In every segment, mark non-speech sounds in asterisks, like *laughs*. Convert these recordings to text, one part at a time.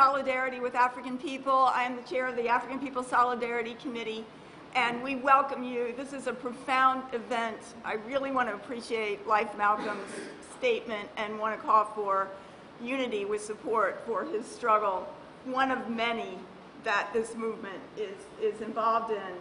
solidarity with African people. I am the chair of the African People Solidarity Committee, and we welcome you. This is a profound event. I really want to appreciate Life Malcolm's statement and want to call for unity with support for his struggle, one of many that this movement is, is involved in.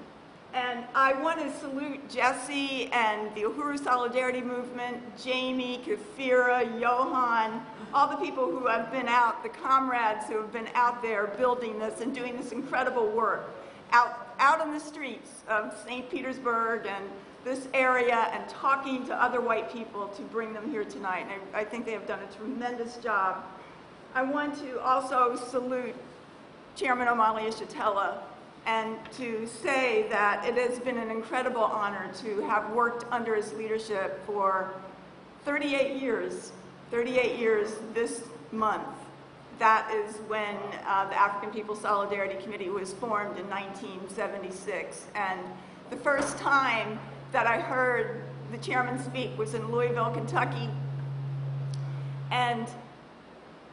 And I want to salute Jesse and the Uhuru Solidarity Movement, Jamie, Kafira, Johan, all the people who have been out, the comrades who have been out there building this and doing this incredible work out, out on the streets of St. Petersburg and this area and talking to other white people to bring them here tonight. And I, I think they have done a tremendous job. I want to also salute Chairman Omali Yeshitela and to say that it has been an incredible honor to have worked under his leadership for 38 years, 38 years this month. That is when uh, the African People's Solidarity Committee was formed in 1976. And the first time that I heard the chairman speak was in Louisville, Kentucky. And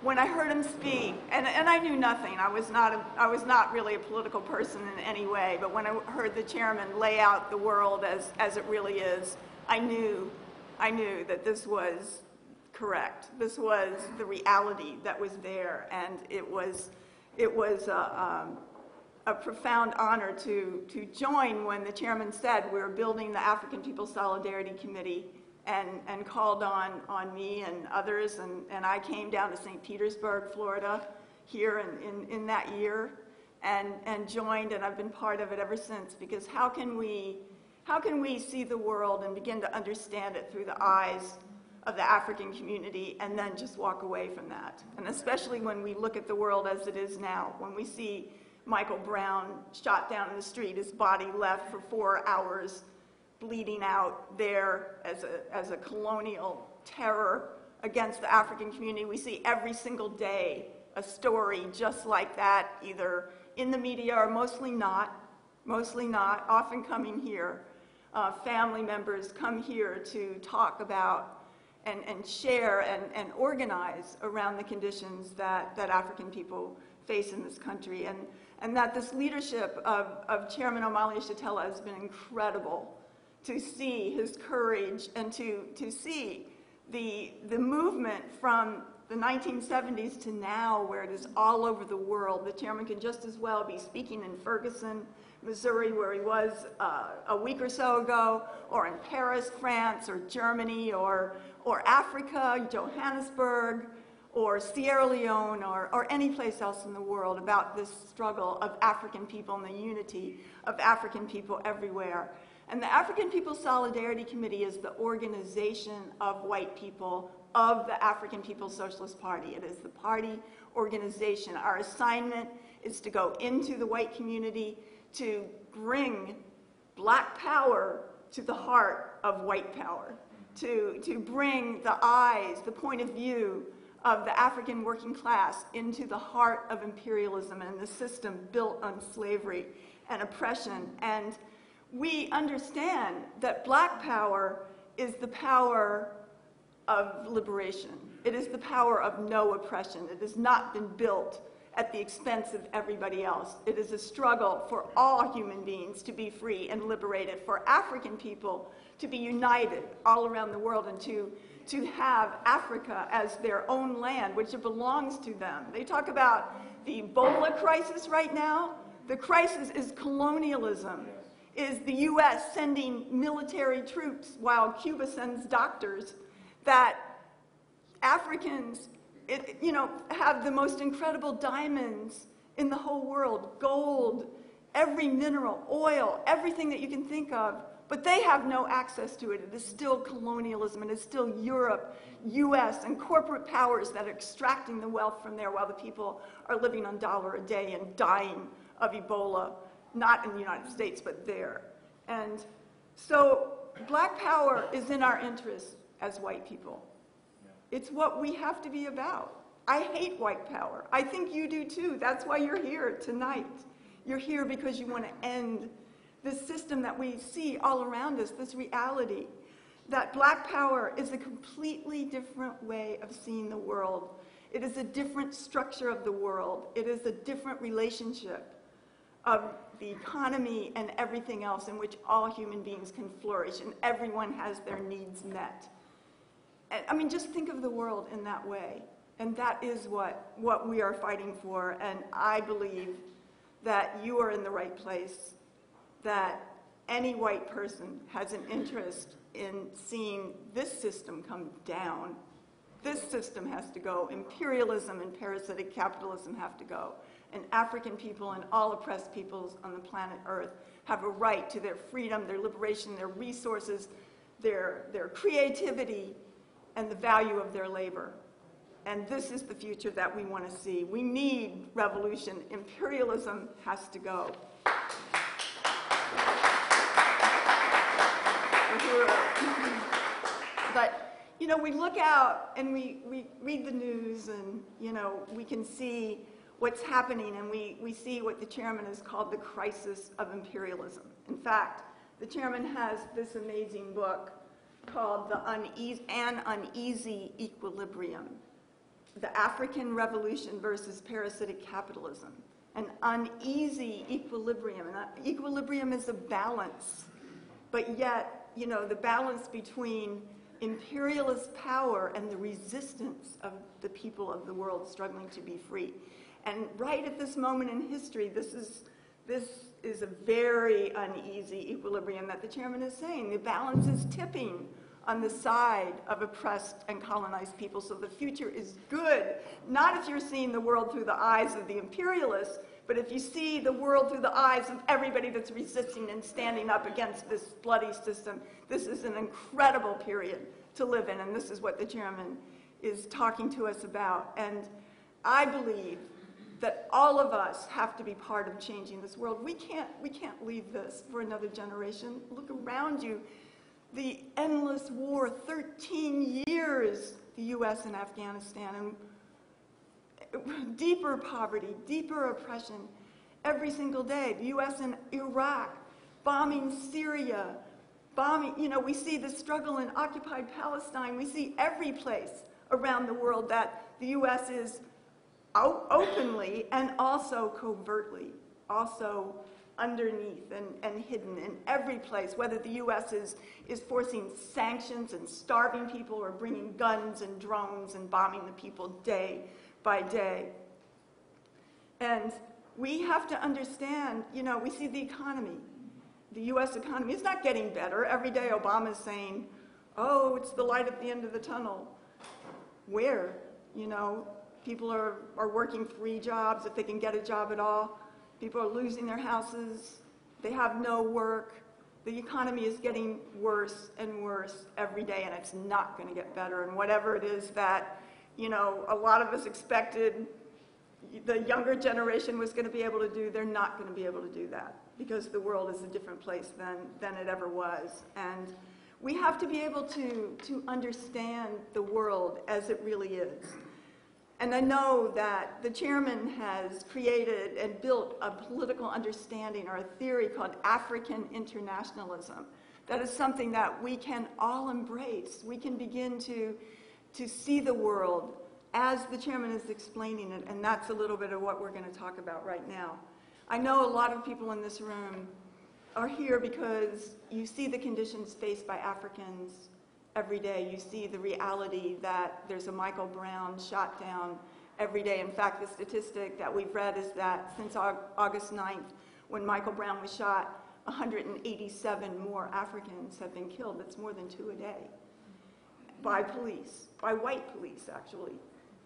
when I heard him speak, and, and I knew nothing, I was, not a, I was not really a political person in any way, but when I heard the chairman lay out the world as, as it really is, I knew, I knew that this was correct. This was the reality that was there, and it was, it was a, um, a profound honor to, to join when the chairman said we're building the African People's Solidarity Committee and, and called on, on me and others. And, and I came down to St. Petersburg, Florida, here in, in, in that year and, and joined, and I've been part of it ever since. Because how can we, how can we see the world and begin to understand it through the eyes of the African community and then just walk away from that? And especially when we look at the world as it is now, when we see Michael Brown shot down in the street, his body left for four hours bleeding out there as a, as a colonial terror against the African community. We see every single day a story just like that, either in the media or mostly not, mostly not, often coming here. Uh, family members come here to talk about and, and share and, and organize around the conditions that, that African people face in this country. And, and that this leadership of, of Chairman Omali Yeshitela has been incredible to see his courage and to, to see the, the movement from the 1970s to now, where it is all over the world. The chairman can just as well be speaking in Ferguson, Missouri, where he was uh, a week or so ago, or in Paris, France, or Germany, or, or Africa, Johannesburg, or Sierra Leone, or, or any place else in the world about this struggle of African people and the unity of African people everywhere. And the African People's Solidarity Committee is the organization of white people of the African People's Socialist Party. It is the party organization. Our assignment is to go into the white community to bring black power to the heart of white power, to, to bring the eyes, the point of view of the African working class into the heart of imperialism and the system built on slavery and oppression. And we understand that black power is the power of liberation. It is the power of no oppression. It has not been built at the expense of everybody else. It is a struggle for all human beings to be free and liberated, for African people to be united all around the world and to, to have Africa as their own land, which it belongs to them. They talk about the Ebola crisis right now. The crisis is colonialism is the U.S. sending military troops while Cuba sends doctors, that Africans, it, you know, have the most incredible diamonds in the whole world, gold, every mineral, oil, everything that you can think of, but they have no access to it. It is still colonialism. And It is still Europe, U.S., and corporate powers that are extracting the wealth from there while the people are living on dollar a day and dying of Ebola not in the United States, but there. And so black power is in our interest as white people. It's what we have to be about. I hate white power. I think you do too. That's why you're here tonight. You're here because you want to end this system that we see all around us, this reality that black power is a completely different way of seeing the world It is a different structure of the world. It is a different relationship of the economy and everything else in which all human beings can flourish and everyone has their needs met. And, I mean, just think of the world in that way. And that is what, what we are fighting for. And I believe that you are in the right place, that any white person has an interest in seeing this system come down. This system has to go. Imperialism and parasitic capitalism have to go. And African people and all oppressed peoples on the planet Earth have a right to their freedom, their liberation, their resources, their, their creativity, and the value of their labor. And this is the future that we want to see. We need revolution. Imperialism has to go. *laughs* but, you know, we look out and we, we read the news and, you know, we can see what's happening and we, we see what the chairman has called the crisis of imperialism. In fact, the chairman has this amazing book called the uneasy, An Uneasy Equilibrium, the African Revolution versus Parasitic Capitalism. An uneasy equilibrium. And uh, equilibrium is a balance, but yet, you know, the balance between imperialist power and the resistance of the people of the world struggling to be free. And right at this moment in history, this is, this is a very uneasy equilibrium that the chairman is saying. The balance is tipping on the side of oppressed and colonized people. So the future is good, not if you're seeing the world through the eyes of the imperialists, but if you see the world through the eyes of everybody that's resisting and standing up against this bloody system, this is an incredible period to live in, and this is what the chairman is talking to us about. And I believe that all of us have to be part of changing this world. We can't, we can't leave this for another generation. Look around you. The endless war, 13 years, the U.S. and Afghanistan, and deeper poverty, deeper oppression every single day. The U.S. and Iraq, bombing Syria, bombing, you know, we see the struggle in occupied Palestine. We see every place around the world that the U.S. is openly and also covertly, also underneath and, and hidden in every place, whether the U.S. is, is forcing sanctions and starving people or bringing guns and drones and bombing the people day by day. And we have to understand, you know, we see the economy. The U.S. economy is not getting better. Every day Obama is saying, oh, it's the light at the end of the tunnel. Where? You know, People are, are working three jobs if they can get a job at all. People are losing their houses. They have no work. The economy is getting worse and worse every day, and it's not going to get better. And whatever it is that, you know, a lot of us expected the younger generation was going to be able to do, they're not going to be able to do that because the world is a different place than, than it ever was. And we have to be able to, to understand the world as it really is. And I know that the chairman has created and built a political understanding or a theory called African internationalism. That is something that we can all embrace. We can begin to, to see the world as the chairman is explaining it, and that's a little bit of what we're going to talk about right now. I know a lot of people in this room are here because you see the conditions faced by Africans every day. You see the reality that there's a Michael Brown shot down every day. In fact, the statistic that we've read is that since August 9th, when Michael Brown was shot, 187 more Africans have been killed. That's more than two a day by police, by white police, actually,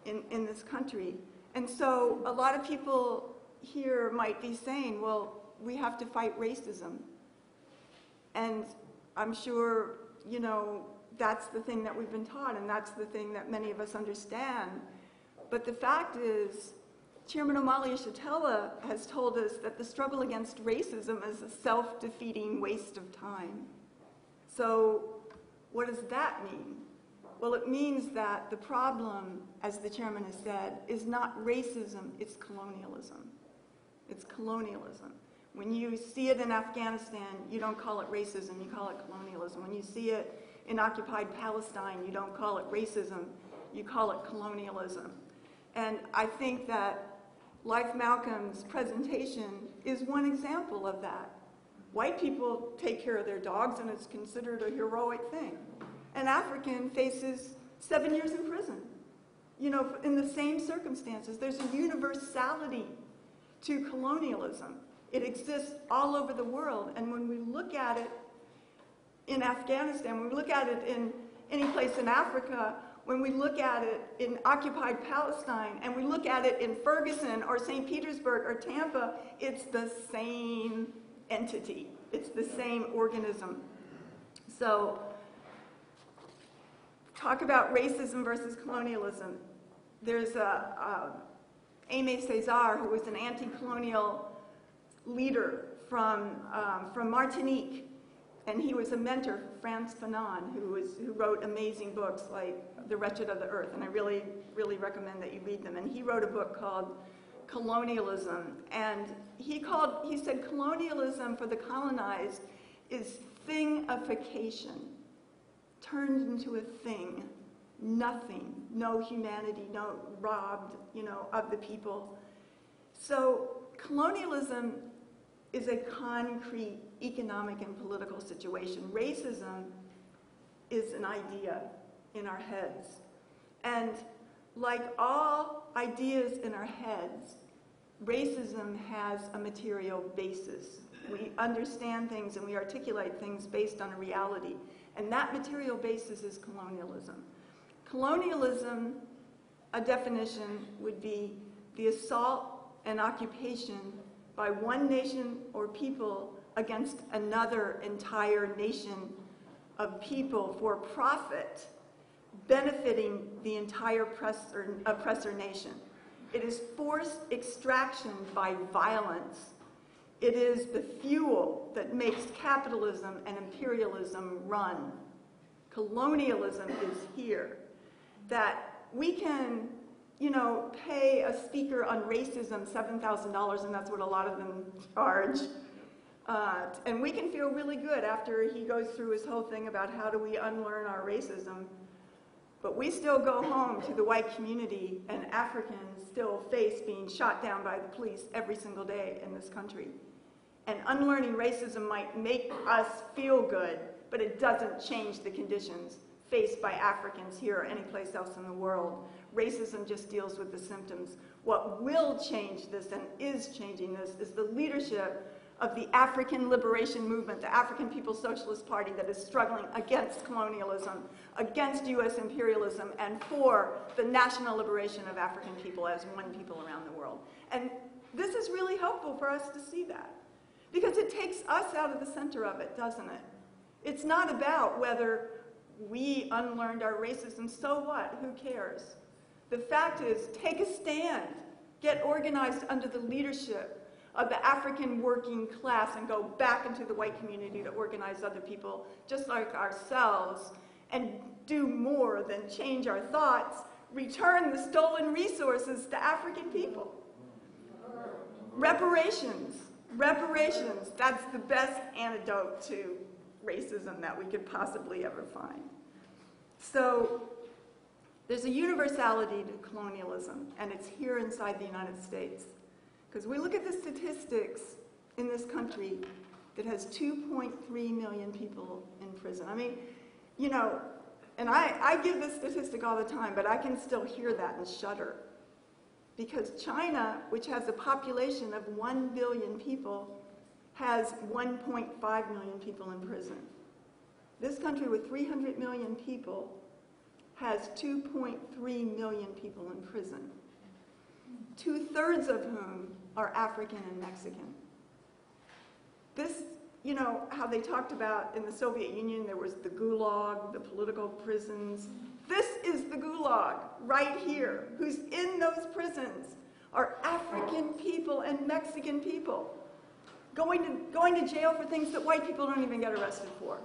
in, in this country. And so a lot of people here might be saying, well, we have to fight racism. And I'm sure, you know, that's the thing that we've been taught, and that's the thing that many of us understand. But the fact is, Chairman Omali Yeshitela has told us that the struggle against racism is a self-defeating waste of time. So what does that mean? Well, it means that the problem, as the chairman has said, is not racism, it's colonialism. It's colonialism. When you see it in Afghanistan, you don't call it racism, you call it colonialism. When you see it in occupied Palestine, you don't call it racism, you call it colonialism. And I think that Life Malcolm's presentation is one example of that. White people take care of their dogs and it's considered a heroic thing. An African faces seven years in prison. You know, in the same circumstances, there's a universality to colonialism. It exists all over the world. And when we look at it in Afghanistan, when we look at it in any place in Africa, when we look at it in occupied Palestine, and we look at it in Ferguson or St. Petersburg or Tampa, it's the same entity. It's the same organism. So, talk about racism versus colonialism. There's a, a Aimé Césaire, who was an anti-colonial leader from, um, from Martinique, and he was a mentor for Frantz Fanon, who, was, who wrote amazing books like The Wretched of the Earth, and I really, really recommend that you read them. And he wrote a book called Colonialism, and he called, he said colonialism for the colonized is thingification, turned into a thing, nothing, no humanity, no robbed, you know, of the people. So colonialism is a concrete economic and political situation. Racism is an idea in our heads. And like all ideas in our heads, racism has a material basis. We understand things and we articulate things based on a reality. And that material basis is colonialism. Colonialism, a definition would be the assault and occupation by one nation or people against another entire nation of people for profit, benefiting the entire oppressor, oppressor nation. It is forced extraction by violence. It is the fuel that makes capitalism and imperialism run. Colonialism is here. That we can you know, pay a speaker on racism $7,000, and that's what a lot of them charge. Uh, and we can feel really good after he goes through his whole thing about how do we unlearn our racism. But we still go home to the white community, and Africans still face being shot down by the police every single day in this country. And unlearning racism might make us feel good, but it doesn't change the conditions faced by Africans here or anyplace else in the world. Racism just deals with the symptoms. What will change this and is changing this is the leadership of the African liberation movement, the African People's Socialist Party that is struggling against colonialism, against U.S. imperialism, and for the national liberation of African people as one people around the world. And this is really helpful for us to see that because it takes us out of the center of it, doesn't it? It's not about whether we unlearned our racism, so what? Who cares? The fact is, take a stand. Get organized under the leadership of the African working class and go back into the white community to organize other people just like ourselves and do more than change our thoughts, return the stolen resources to African people. Reparations. Reparations. That's the best antidote to racism that we could possibly ever find. So there's a universality to colonialism, and it's here inside the United States. Because we look at the statistics in this country that has 2.3 million people in prison. I mean, you know, and I, I give this statistic all the time, but I can still hear that and shudder. Because China, which has a population of 1 billion people, has 1.5 million people in prison. This country with 300 million people has 2.3 million people in prison, two thirds of whom are African and Mexican. This, you know, how they talked about in the Soviet Union, there was the gulag, the political prisons. This is the gulag right here. Who's in those prisons are African people and Mexican people going to, going to jail for things that white people don't even get arrested for.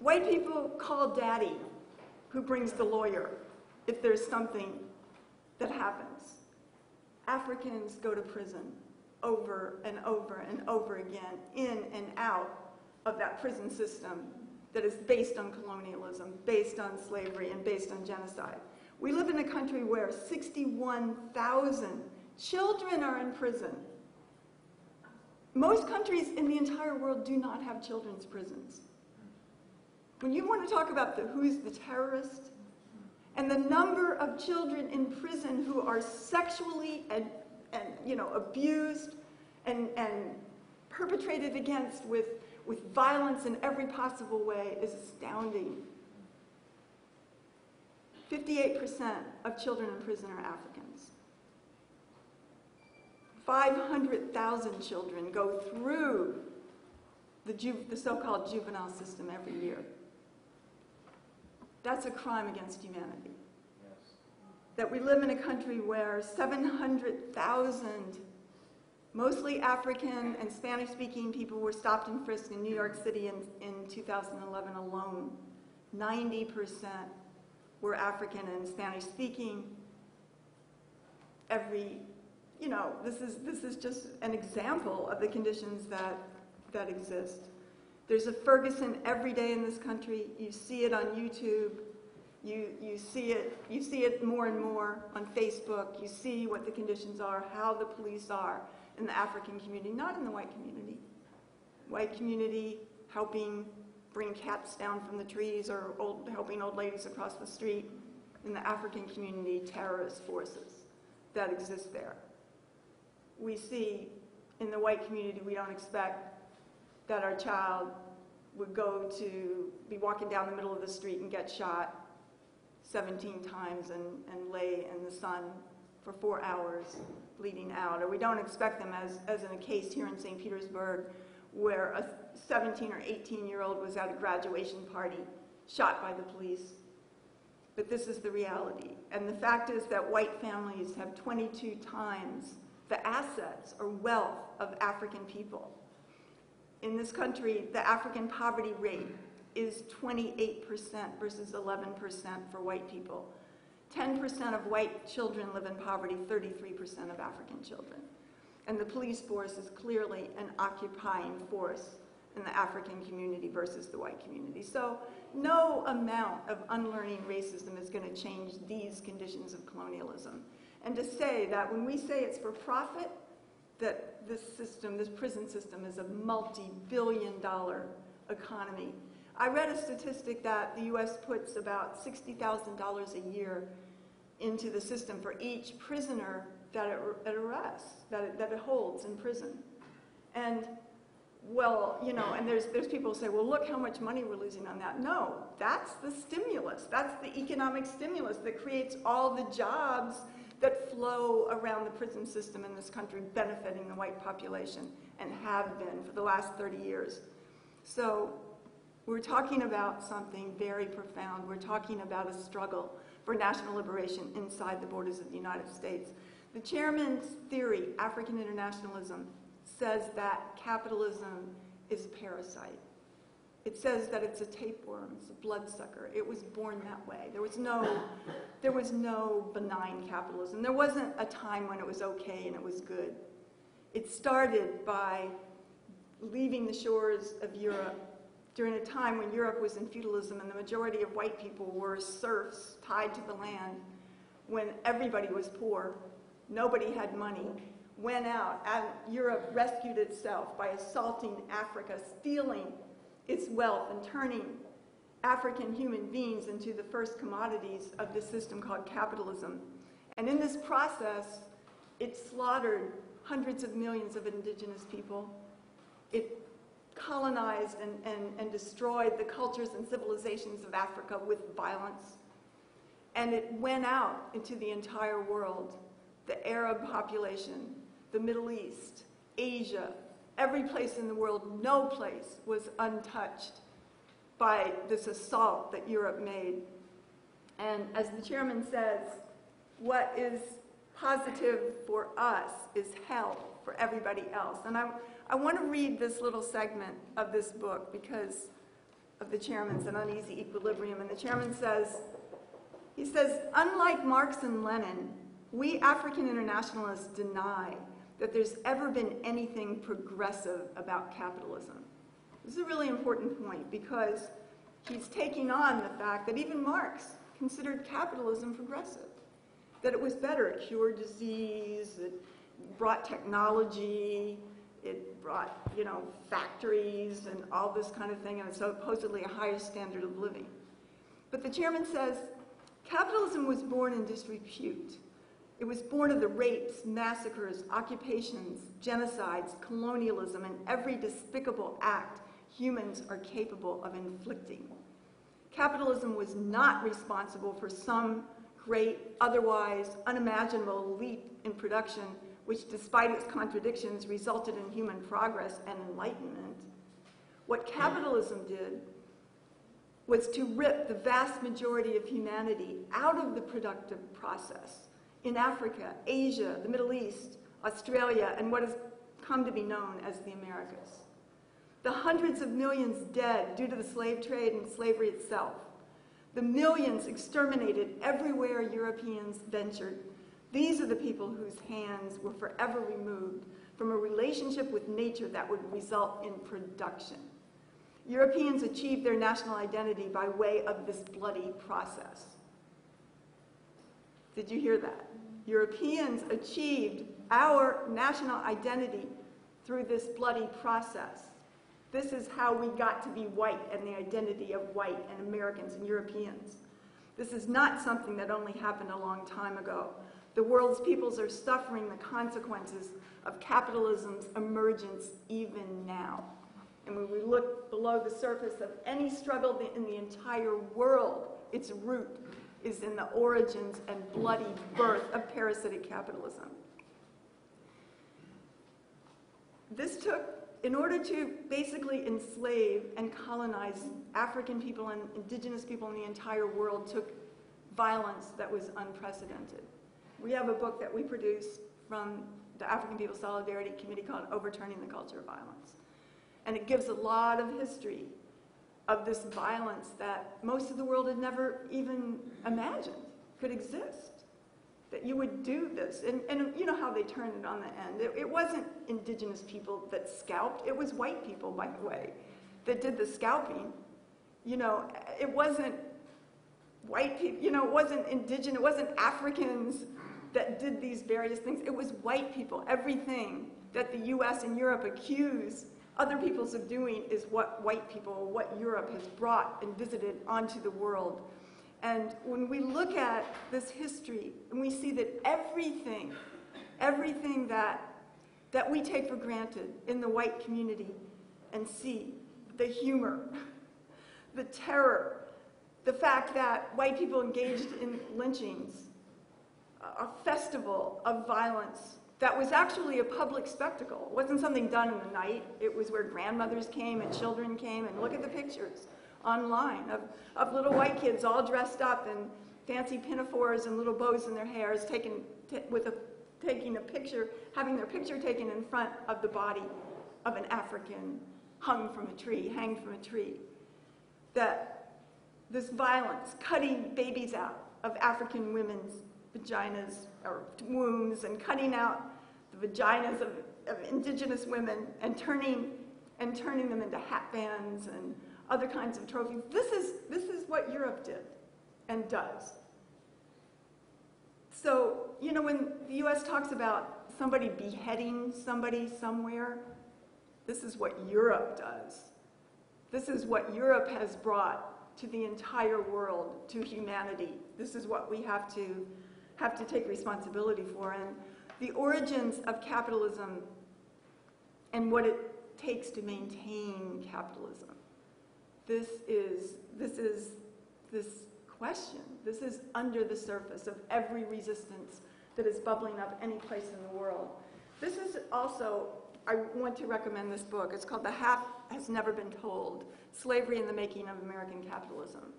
White people call daddy who brings the lawyer if there's something that happens. Africans go to prison over and over and over again, in and out of that prison system that is based on colonialism, based on slavery, and based on genocide. We live in a country where 61,000 children are in prison. Most countries in the entire world do not have children's prisons. When you want to talk about the who's the terrorist and the number of children in prison who are sexually and, and you know abused and, and perpetrated against with, with violence in every possible way is astounding. 58% of children in prison are Africans. 500,000 children go through the, the so-called juvenile system every year. That's a crime against humanity. That we live in a country where 700,000, mostly African and Spanish speaking people, were stopped and frisked in New York City in, in 2011 alone. 90% were African and Spanish speaking. Every, you know, this is, this is just an example of the conditions that, that exist. There's a Ferguson every day in this country. You see it on YouTube. You, you, see it, you see it more and more on Facebook. You see what the conditions are, how the police are in the African community, not in the white community. White community helping bring cats down from the trees or old, helping old ladies across the street. In the African community, terrorist forces that exist there. We see in the white community, we don't expect that our child would go to be walking down the middle of the street and get shot 17 times and, and lay in the sun for four hours bleeding out. Or we don't expect them, as, as in a case here in St. Petersburg, where a 17 or 18 year old was at a graduation party shot by the police. But this is the reality. And the fact is that white families have 22 times the assets or wealth of African people. In this country, the African poverty rate is 28% versus 11% for white people. 10% of white children live in poverty, 33% of African children. And the police force is clearly an occupying force in the African community versus the white community. So no amount of unlearning racism is going to change these conditions of colonialism. And to say that when we say it's for profit, that this system, this prison system, is a multi-billion dollar economy. I read a statistic that the U.S. puts about $60,000 a year into the system for each prisoner that it, it arrests, that it, that it holds in prison. And well, you know, and there's, there's people who say, well, look how much money we're losing on that. No, that's the stimulus. That's the economic stimulus that creates all the jobs that flow around the prison system in this country, benefiting the white population and have been for the last 30 years. So we're talking about something very profound. We're talking about a struggle for national liberation inside the borders of the United States. The chairman's theory, African internationalism, says that capitalism is a parasite. It says that it's a tapeworm, it's a bloodsucker. It was born that way. There was no, there was no benign capitalism. There wasn't a time when it was okay and it was good. It started by leaving the shores of Europe during a time when Europe was in feudalism and the majority of white people were serfs tied to the land, when everybody was poor, nobody had money, went out, and Europe rescued itself by assaulting Africa, stealing its wealth and turning African human beings into the first commodities of this system called capitalism. And in this process, it slaughtered hundreds of millions of indigenous people. It colonized and, and, and destroyed the cultures and civilizations of Africa with violence. And it went out into the entire world, the Arab population, the Middle East, Asia, every place in the world, no place was untouched by this assault that Europe made. And as the chairman says, what is positive for us is hell for everybody else. And I, I want to read this little segment of this book because of the chairman's An Uneasy Equilibrium. And the chairman says, he says, unlike Marx and Lenin, we African internationalists deny that there's ever been anything progressive about capitalism. This is a really important point because he's taking on the fact that even Marx considered capitalism progressive, that it was better. It cured disease, it brought technology, it brought, you know, factories and all this kind of thing, and supposedly a higher standard of living. But the chairman says, capitalism was born in disrepute. It was born of the rapes, massacres, occupations, genocides, colonialism, and every despicable act humans are capable of inflicting. Capitalism was not responsible for some great, otherwise unimaginable leap in production, which, despite its contradictions, resulted in human progress and enlightenment. What capitalism did was to rip the vast majority of humanity out of the productive process in Africa, Asia, the Middle East, Australia, and what has come to be known as the Americas the hundreds of millions dead due to the slave trade and slavery itself, the millions exterminated everywhere Europeans ventured, these are the people whose hands were forever removed from a relationship with nature that would result in production. Europeans achieved their national identity by way of this bloody process. Did you hear that? Europeans achieved our national identity through this bloody process. This is how we got to be white and the identity of white and Americans and Europeans. This is not something that only happened a long time ago. The world's peoples are suffering the consequences of capitalism's emergence even now. And when we look below the surface of any struggle in the entire world, its root is in the origins and bloody birth of parasitic capitalism. This took in order to basically enslave and colonize African people and indigenous people in the entire world took violence that was unprecedented. We have a book that we produced from the African People Solidarity Committee called Overturning the Culture of Violence. And it gives a lot of history of this violence that most of the world had never even imagined could exist that you would do this. And, and you know how they turned it on the end. It, it wasn't indigenous people that scalped, it was white people, by the way, that did the scalping. You know, it wasn't white people, you know, it wasn't indigenous, it wasn't Africans that did these various things. It was white people. Everything that the US and Europe accuse other peoples of doing is what white people, what Europe has brought and visited onto the world. And when we look at this history and we see that everything, everything that, that we take for granted in the white community and see, the humor, *laughs* the terror, the fact that white people engaged in lynchings, a festival of violence that was actually a public spectacle. It wasn't something done in the night. It was where grandmothers came and children came, and look at the pictures online of, of little white kids all dressed up in fancy pinafores and little bows in their hairs, taken with a, taking a picture, having their picture taken in front of the body of an African hung from a tree, hanged from a tree. That this violence, cutting babies out of African women's vaginas or wombs and cutting out vaginas of, of indigenous women and turning and turning them into hat bands and other kinds of trophies. This is, this is what Europe did and does. So, you know, when the US talks about somebody beheading somebody somewhere, this is what Europe does. This is what Europe has brought to the entire world, to humanity. This is what we have to have to take responsibility for. And the origins of capitalism and what it takes to maintain capitalism this is, this is this question. This is under the surface of every resistance that is bubbling up any place in the world. This is also, I want to recommend this book. It's called The Half Has Never Been Told, Slavery in the Making of American Capitalism.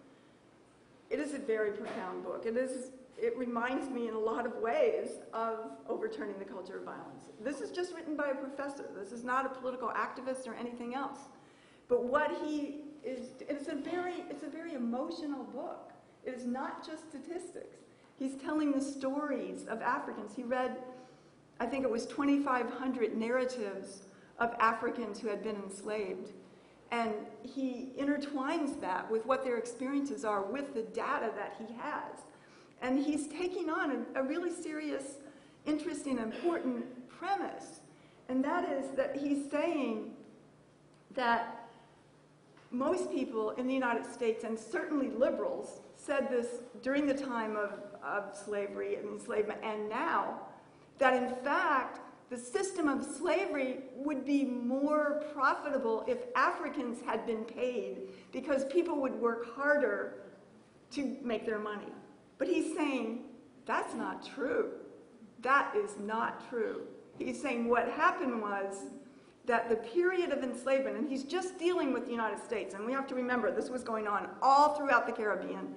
It is a very profound book. It is it reminds me in a lot of ways of overturning the culture of violence. This is just written by a professor. This is not a political activist or anything else. But what he is, it's a very, it's a very emotional book. It is not just statistics. He's telling the stories of Africans. He read, I think it was 2,500 narratives of Africans who had been enslaved. And he intertwines that with what their experiences are with the data that he has. And he's taking on a, a really serious, interesting, important premise. And that is that he's saying that most people in the United States, and certainly liberals, said this during the time of, of slavery and enslavement and now, that in fact, the system of slavery would be more profitable if Africans had been paid because people would work harder to make their money. But he's saying that's not true. That is not true. He's saying what happened was that the period of enslavement, and he's just dealing with the United States, and we have to remember this was going on all throughout the Caribbean,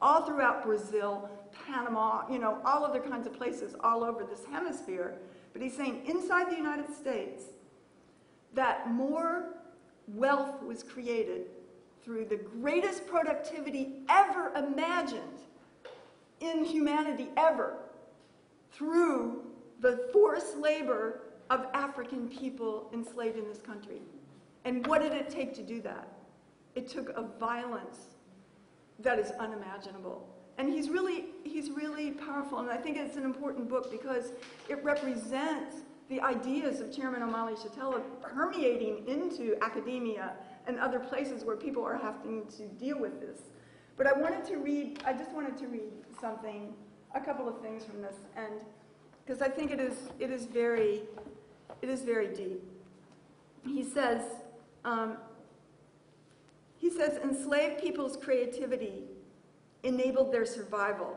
all throughout Brazil, Panama, you know, all other kinds of places all over this hemisphere. But he's saying inside the United States that more wealth was created through the greatest productivity ever imagined in humanity ever through the forced labor of African people enslaved in this country. And what did it take to do that? It took a violence that is unimaginable. And he's really, he's really powerful, and I think it's an important book because it represents the ideas of Chairman Omali Yeshitela permeating into academia and other places where people are having to deal with this. But I wanted to read, I just wanted to read something, a couple of things from this, and because I think it is, it is very, it is very deep. He says, um, he says, enslaved people's creativity enabled their survival,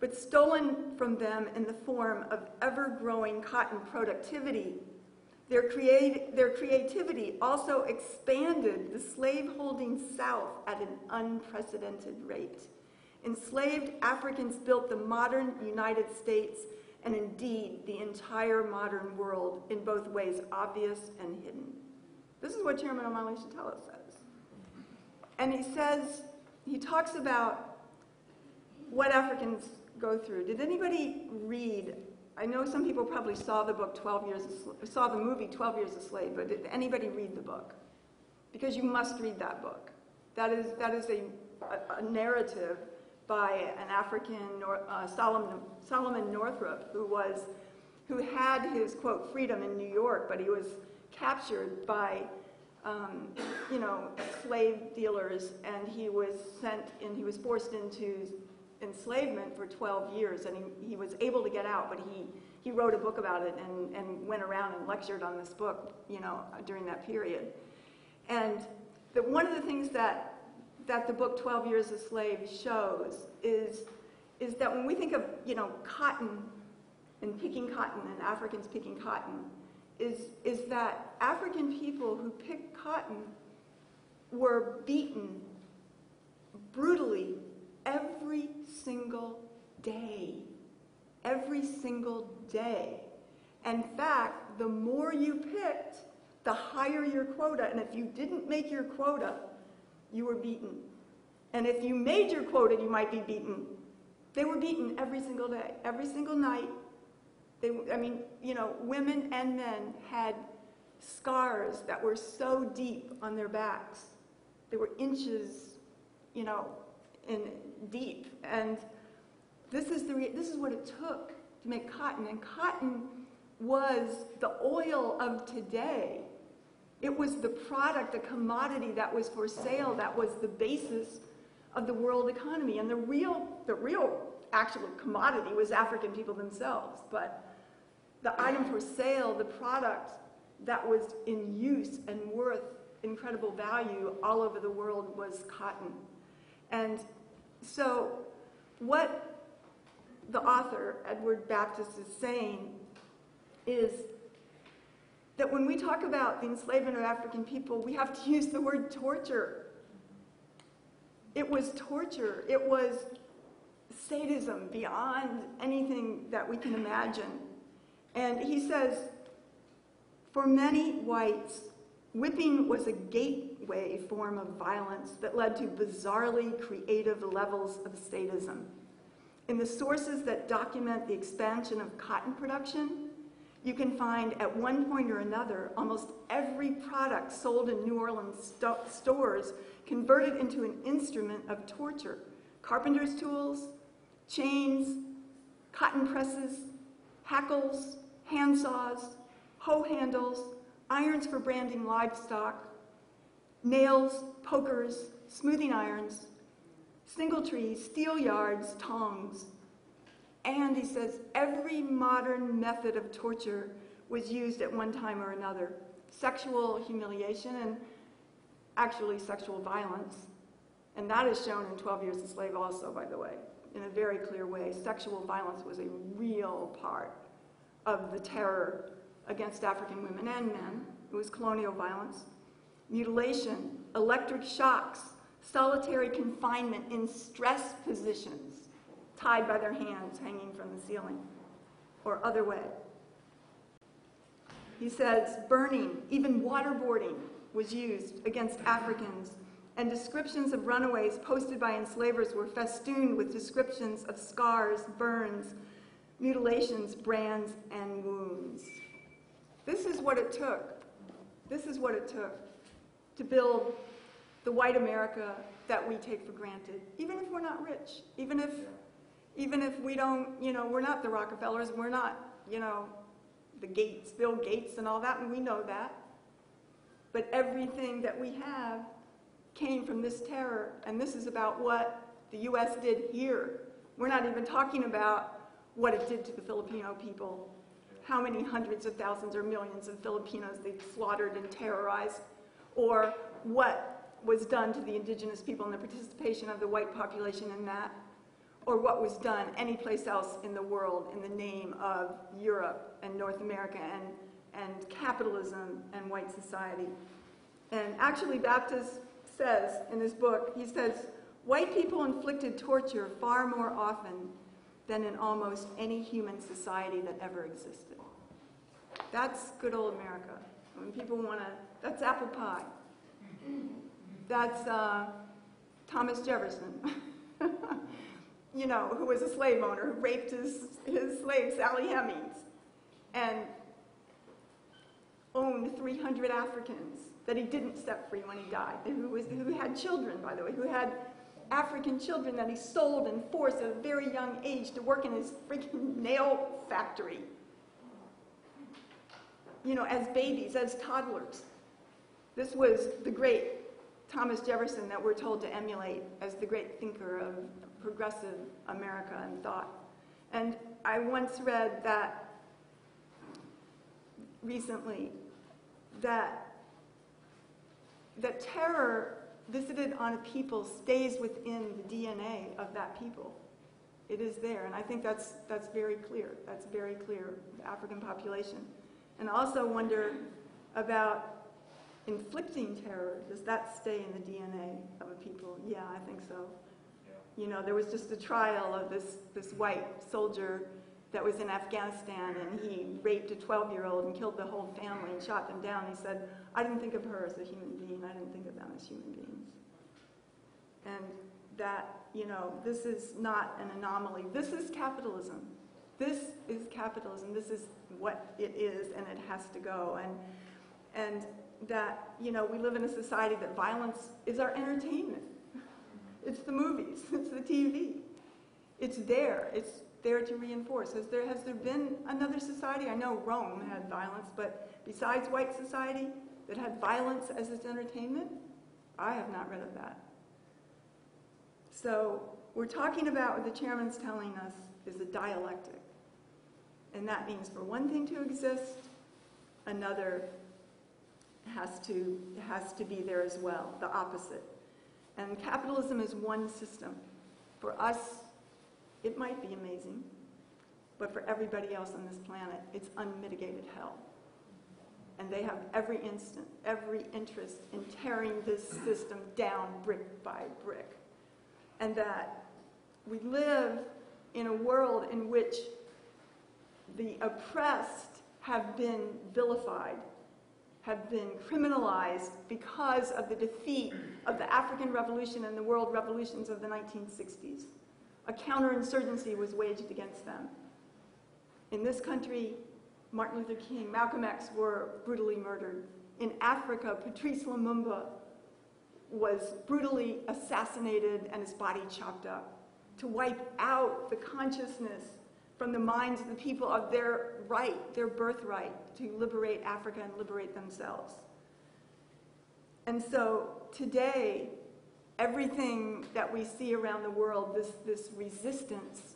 but stolen from them in the form of ever-growing cotton productivity, their, their creativity also expanded the slave-holding South at an unprecedented rate. Enslaved Africans built the modern United States and indeed the entire modern world in both ways obvious and hidden. This is what Chairman Omali Yeshitela says. And he says, he talks about what Africans go through. Did anybody read? I know some people probably saw the book 12 Years, saw the movie 12 Years a Slave, but did anybody read the book? Because you must read that book. That is, that is a, a, a narrative by an African, uh, Solomon, Solomon Northup, who was, who had his, quote, freedom in New York, but he was captured by um, you know, slave dealers, and he was sent and he was forced into enslavement for 12 years, and he, he was able to get out, but he, he wrote a book about it and, and went around and lectured on this book, you know, during that period. And the, one of the things that, that the book 12 Years a Slave shows is, is that when we think of, you know, cotton and picking cotton and Africans picking cotton, is, is that African people who picked cotton were beaten brutally every single day. Every single day. In fact, the more you picked, the higher your quota. And if you didn't make your quota, you were beaten. And if you made your quota, you might be beaten. They were beaten every single day, every single night, they, I mean, you know, women and men had scars that were so deep on their backs. They were inches, you know, in deep. And this is, the this is what it took to make cotton. And cotton was the oil of today. It was the product, the commodity that was for sale, that was the basis of the world economy. And the real, the real actual commodity was African people themselves. But the item for sale, the product that was in use and worth incredible value all over the world was cotton. And so what the author, Edward Baptist, is saying is that when we talk about the enslavement of African people, we have to *laughs* use the word torture. It was torture. It was sadism beyond anything that we can imagine. And he says, for many whites, whipping was a gateway form of violence that led to bizarrely creative levels of statism. In the sources that document the expansion of cotton production, you can find at one point or another almost every product sold in New Orleans sto- stores converted into an instrument of torture. Carpenter's tools, chains, cotton presses, hackles, handsaws, hoe handles, irons for branding livestock, nails, pokers, smoothing irons, single trees, steel yards, tongs. And he says every modern method of torture was used at one time or another. Sexual humiliation and actually sexual violence. And that is shown in 12 Years a Slave also, by the way, in a very clear way. Sexual violence was a real part of the terror against African women and men. It was colonial violence. Mutilation, electric shocks, solitary confinement in stress positions, tied by their hands hanging from the ceiling, or other way. He says burning, even waterboarding, was used against Africans, and descriptions of runaways posted by enslavers were festooned with descriptions of scars, burns, mutilations, brands, and wounds. This is what it took. This is what it took to build the white America that we take for granted, even if we're not rich, even if, even if we don't, you know, we're not the Rockefellers, we're not, you know, the Gates, Bill Gates and all that, and we know that. But everything that we have came from this terror, and this is about what the U.S. did here. We're not even talking about what it did to the Filipino people, how many hundreds of thousands or millions of Filipinos they slaughtered and terrorized, or what was done to the indigenous people and the participation of the white population in that, or what was done anyplace else in the world in the name of Europe and North America and, and capitalism and white society. And actually, Baptist says in his book, he says, white people inflicted torture far more often than in almost any human society that ever existed. That's good old America. When people want to, that's apple pie. That's uh, Thomas Jefferson, *laughs* you know, who was a slave owner who raped his, his slave, Sally Hemings, and owned 300 Africans that he didn't set free when he died, who, was, who had children, by the way, who had African children that he sold and forced at a very young age to work in his freaking nail factory. You know, as babies, as toddlers. This was the great Thomas Jefferson that we're told to emulate as the great thinker of progressive America and thought. And I once read that recently that that terror visited on a people stays within the DNA of that people. It is there, and I think that's, that's very clear. That's very clear, the African population. And also wonder about inflicting terror. Does that stay in the DNA of a people? Yeah, I think so. You know, there was just a trial of this, this white soldier that was in Afghanistan, and he raped a 12-year-old and killed the whole family and shot them down. He said, I didn't think of her as a human being. I didn't think of them as human beings. And that, you know, this is not an anomaly. This is capitalism. This is capitalism. This is what it is, and it has to go. And, and that, you know, we live in a society that violence is our entertainment. It's the movies, *laughs* it's the TV. It's there. It's there to reinforce. Has there, has there been another society? I know Rome had violence, but besides white society that had violence as its entertainment, I have not read of that. So we're talking about what the chairman's telling us is a dialectic. And that means for one thing to exist, another has to, has to be there as well, the opposite. And capitalism is one system. For us, it might be amazing, but for everybody else on this planet, it's unmitigated hell. And they have every instant, every interest in tearing this system down brick by brick. And that we live in a world in which the oppressed have been vilified, have been criminalized because of the defeat of the African Revolution and the world revolutions of the 1960s. A counterinsurgency was waged against them. In this country, Martin Luther King, Malcolm X were brutally murdered. In Africa, Patrice Lumumba was brutally assassinated and his body chopped up to wipe out the consciousness from the minds of the people of their right, their birthright, to liberate Africa and liberate themselves. And so today, everything that we see around the world, this, this resistance,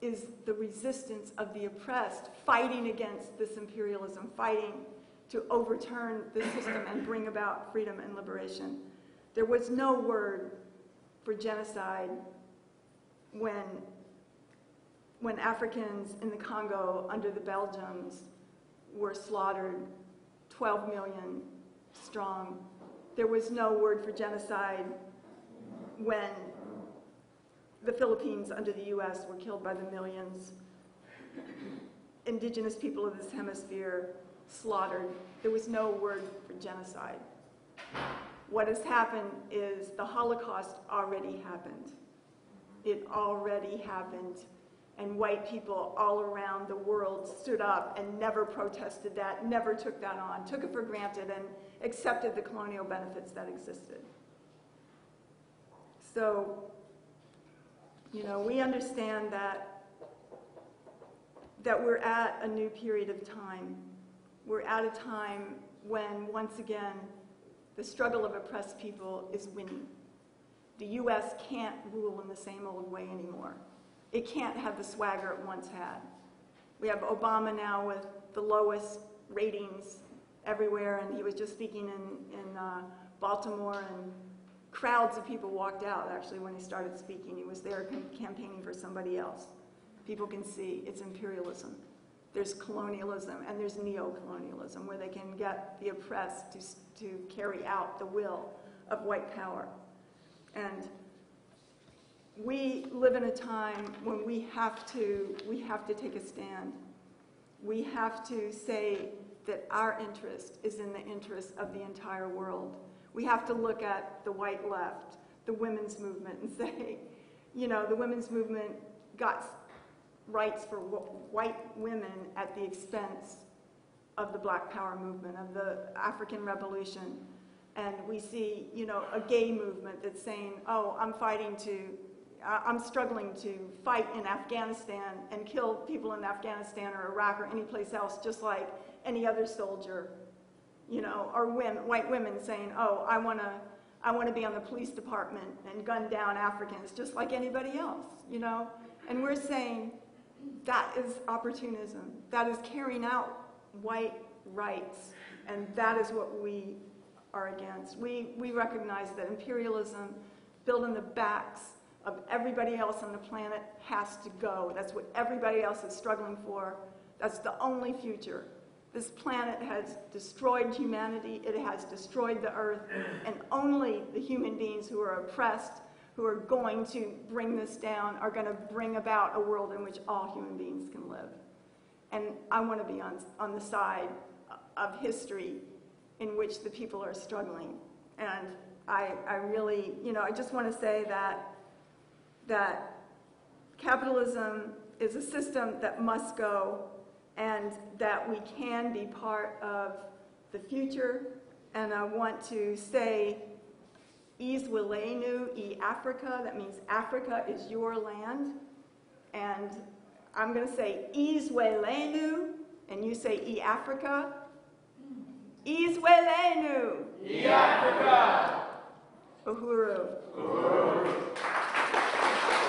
is the resistance of the oppressed fighting against this imperialism, fighting to overturn the system and bring about freedom and liberation. There was no word for genocide when, when Africans in the Congo under the Belgians were slaughtered, 12 million strong. There was no word for genocide when the Philippines under the US were killed by the millions. Indigenous people of this hemisphere slaughtered. There was no word for genocide. What has happened is the Holocaust already happened. It already happened. And white people all around the world stood up and never protested that, never took that on, took it for granted, and accepted the colonial benefits that existed. So, you know, we understand that, that we're at a new period of time. We're at a time when, once again, the struggle of oppressed people is winning. The U.S. can't rule in the same old way anymore. It can't have the swagger it once had. We have Obama now with the lowest ratings everywhere, and he was just speaking in, in uh, Baltimore, and crowds of people walked out actually when he started speaking. He was there campaigning for somebody else. People can see it's imperialism. There's colonialism and there's neo-colonialism where they can get the oppressed to, to carry out the will of white power. And we live in a time when we have to, we have to take a stand. We have to say that our interest is in the interest of the entire world. We have to look at the white left, the women's movement, and *laughs* say, you know, the women's movement got rights for white women at the expense of the black power movement, of the African revolution. And we see, you know, a gay movement that's saying, oh, I'm fighting to, I'm struggling to fight in Afghanistan and kill people in Afghanistan or Iraq or any place else just like any other soldier, you know, or women, white women saying, oh, I want to I want to be on the police department and gun down Africans just like anybody else, you know? And we're saying that is opportunism. That is carrying out white rights. And that is what we are against. We, we recognize that imperialism built on the backs of everybody else on the planet has to go. That's what everybody else is struggling for. That's the only future. This planet has destroyed humanity, it has destroyed the earth, and only the human beings who are oppressed, who are going to bring this down, are going to bring about a world in which all human beings can live. And I want to be on, on the side of history in which the people are struggling. And I, I really, you know, I just want to say that, that capitalism is a system that must go and that we can be part of the future. And I want to say, Iswelenu, E Africa, that means Africa is your land. And I'm going to say Iswelenu, and you say E Africa. Iswelenu. E Africa. Uhuru. Uhuru.